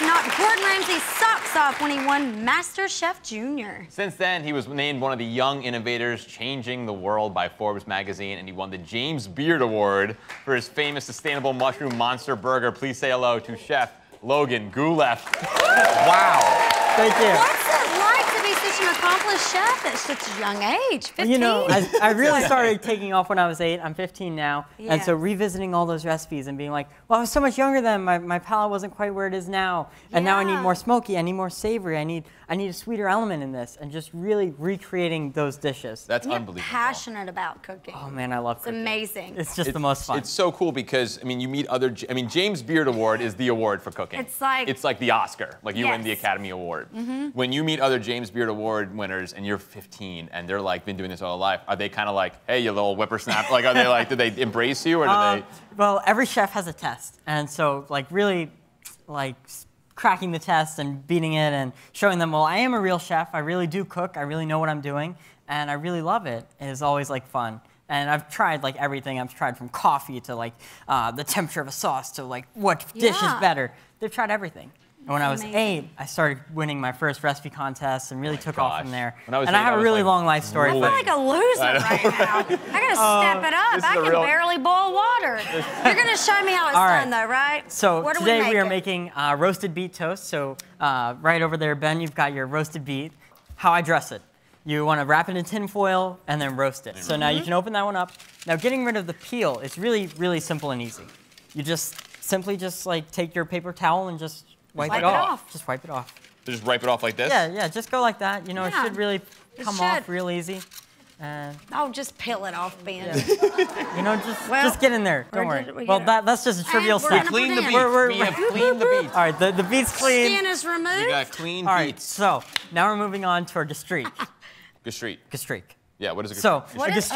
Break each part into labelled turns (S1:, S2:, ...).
S1: knocked Gordon Ramsay's socks off when he won Master Chef Junior.
S2: Since then, he was named one of the young innovators changing the world by Forbes magazine, and he won the James Beard Award for his famous sustainable mushroom monster burger. Please say hello to Chef Logan Guleff. wow.
S3: Thank you.
S1: What's it like to be such an accomplished chef at such a young age? 15?
S3: You know, I, I really started taking off when I was eight. I'm 15 now. And so revisiting all those recipes and being like, well, I was so much younger then. My, my palate wasn't quite where it is now. And now I need more smoky. I need more savory. I need, I need a sweeter element in this. And just really recreating those dishes.
S2: That's
S1: You're
S2: unbelievable.
S1: passionate about cooking.
S3: oh, man, I love
S1: it's
S3: cooking.
S1: amazing.
S3: It's just the most fun.
S2: It's so cool because I mean, you meet other. I mean, James Beard Award is the award for cooking.
S1: It's like-
S2: it's like the Oscar, like you win the Academy Award. Mm-hmm. When you meet other James Beard Award winners and you're 15 and they're like been doing this all their life, are they kind of like, hey, you little whippersnapper? like, are they like, do they embrace you or do
S3: Um,
S2: they?
S3: well, every chef has a test, and so like really, like cracking the test and beating it and showing them, well, I am a real chef. I really do cook. I really know what I'm doing, and I really love it. it. Is always like fun. And I've tried like everything. I've tried from coffee to like uh, the temperature of a sauce to like what dish is better. They've tried everything. And when I was eight, I started winning my first recipe contest and really took off from there.
S2: When I was
S3: and I have
S2: I
S3: a really
S2: like,
S3: long life story.
S1: I feel like a loser right now. I gotta step it up.
S2: this is
S1: I
S2: a
S1: can
S2: real-
S1: barely boil water. You're gonna show me how it's
S3: All right.
S1: done, though, right?
S3: So
S1: what are
S3: today we, are
S1: making?
S3: making uh, roasted beet toast. So uh, right over there, Ben, you've got your roasted beet. How I dress it. You want to wrap it in tin foil and then roast it. So now you can open that one up. Now getting rid of the peel is really, really simple and easy. You just simply just like take your paper towel and just wipe,
S1: Wipe
S3: it,
S1: it
S3: off.
S1: off.
S3: Just wipe it off.
S2: So just wipe it off like this?
S3: Yeah, yeah, just go like that. You know,
S1: Yeah,
S3: it should really come
S1: should.
S3: off real easy. And
S1: Oh, just peel it off, Ben.
S3: you know, just
S1: Well,
S3: just get in there. Don't worry.
S1: did we
S3: Well, that, that's just a trivial
S1: we're
S3: step.
S1: gonna
S2: Clean the
S1: Put
S2: beets.
S3: We're- we're-
S2: we have cleaned the beets.
S3: All right, the, the beet's clean.
S1: Skin is removed.
S2: You got clean
S3: All right,
S2: beets.
S3: so now we're moving on to our gastrique.
S2: Gastrique.
S3: Gastrique.
S2: Yeah, what is it?
S3: So,
S1: What
S3: a
S1: is-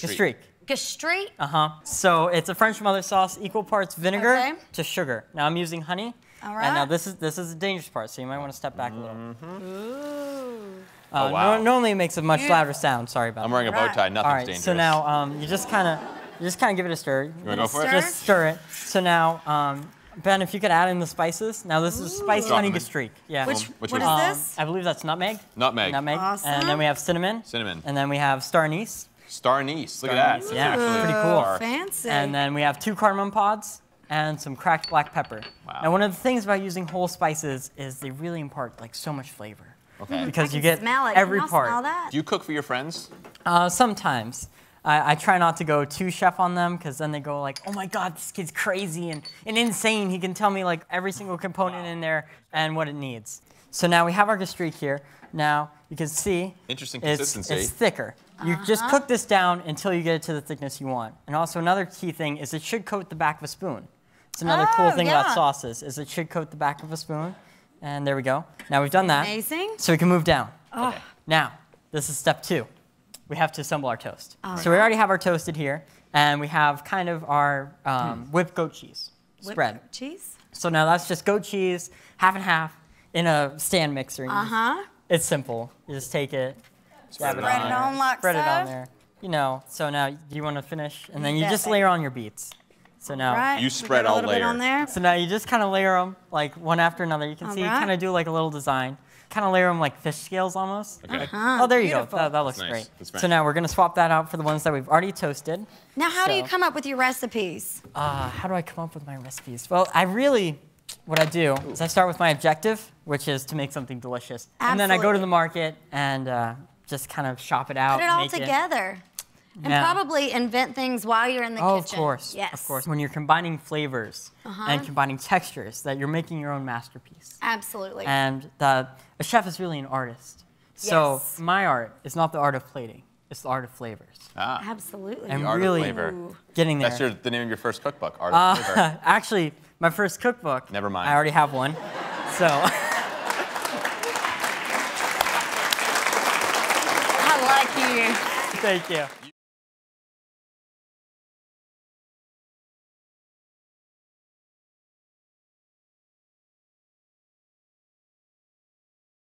S3: gastrique.
S1: uh-oh?
S2: Gastrique.
S3: Gastrique.
S1: Gastrique.
S3: Uh huh. So it's a French mother sauce, equal parts vinegar
S1: Okay.
S3: to sugar. Now I'm using honey.
S1: All
S3: And now this is this is the dangerous part, so you might want to step back a little.
S1: Ooh.
S3: Uh,
S2: Oh, wow.
S3: nor- normally it makes a much
S1: Yeah.
S3: louder sound. Sorry about
S2: I'm
S3: that.
S2: wearing a bow
S1: Right.
S2: tie. Nothing's
S3: All right.
S2: dangerous.
S3: So now um, you just kind of you just kind of give it a stir. You
S2: wanna go for it?
S3: Just stir it. So now um, Ben, if you could add in the spices. Now this is spice honey
S2: Chocolate.
S3: gastrique. Yeah.
S1: Which,
S2: which
S1: what
S2: one
S1: is
S2: is
S3: Um,
S1: this?
S3: I believe that's nutmeg.
S2: Nutmeg.
S3: Nutmeg.
S1: Awesome.
S3: And then we have cinnamon.
S2: Cinnamon.
S3: And then we have star anise.
S2: Star anise. Look
S3: Star
S2: at
S3: anise,
S2: that.
S3: yeah.
S2: Actually,
S3: Pretty cool.
S1: Fancy.
S3: And then we have two cardamom pods and some cracked black pepper.
S2: Wow.
S3: Now, one of the things about using whole spices is they really impart like so much flavor.
S2: Okay.
S3: Because
S1: I
S3: you
S1: can
S3: get
S1: smell it.
S3: every
S1: y'all
S3: part.
S1: Smell that?
S2: Do you cook for your friends?
S3: Uh, sometimes. I, I try not to go too chef on them because then they go like, oh my god, this kid's crazy and, and insane. He can tell me like every single component in there and what it needs. So now we have our gastrique here. Now you can see
S2: Interesting
S3: it's,
S2: consistency.
S3: it's thicker. You just cook this down until you get it to the thickness you want. And also another key thing is it should coat the back of a spoon. It's another cool
S1: Oh,
S3: thing
S1: yeah.
S3: about sauces is it should coat the back of a spoon. And there we go. Now we've done that.
S1: Amazing.
S3: So we can move down.
S1: Oh.
S3: Now, this is step two. We have to assemble our toast.
S1: All
S3: so we already have our toasted here, and we have kind of our um, whipped goat cheese
S1: Whipped
S3: spread.
S1: Cheese.
S3: So now that's just goat cheese, half and half, in a stand mixer.
S1: Uh
S3: just-
S1: huh.
S3: It's simple. You just take it,
S1: Spread it on like
S3: spread it on there. You know. So now do you want to finish, and then
S1: You
S3: you just layer on your beets. So now.
S1: Right.
S2: You spread all
S1: little bit
S2: layer.
S1: on there.
S3: So now you just kind of layer them like one after another. You can see you kind of do like a little design. Kind of layer them like fish scales almost.
S2: Okay.
S1: Uh-huh.
S3: Oh, there you
S1: Beautiful.
S3: go. That, that looks
S2: nice.
S3: great.
S2: Nice.
S3: So now we're gonna swap that out for the ones that we've already toasted.
S1: Now, how do you come up with your recipes?
S3: Uh, how do I come up with my recipes? Well, I really, what I do is I start with my objective, which is to make something delicious, and then I go to the market and uh, just kind of shop it out.
S1: Put it all together. And
S3: Yeah.
S1: probably invent things while you're in the kitchen.
S3: Oh, of course.
S1: Yes.
S3: Of course. When you're combining flavors
S1: Uh-huh.
S3: and combining textures, that you're making your own masterpiece.
S1: Absolutely.
S3: And the, a chef is really an artist. So
S1: Yes.
S3: my art is not the art of plating; it's the art of flavors.
S2: Ah.
S1: Absolutely.
S3: And
S2: art of
S3: really
S2: flavor.
S3: getting there.
S2: That's your, the name of your first cookbook, Art of Flavor.
S3: Uh, actually, my first cookbook.
S2: Never mind.
S3: I already have one. So
S1: I like you.
S3: thank you.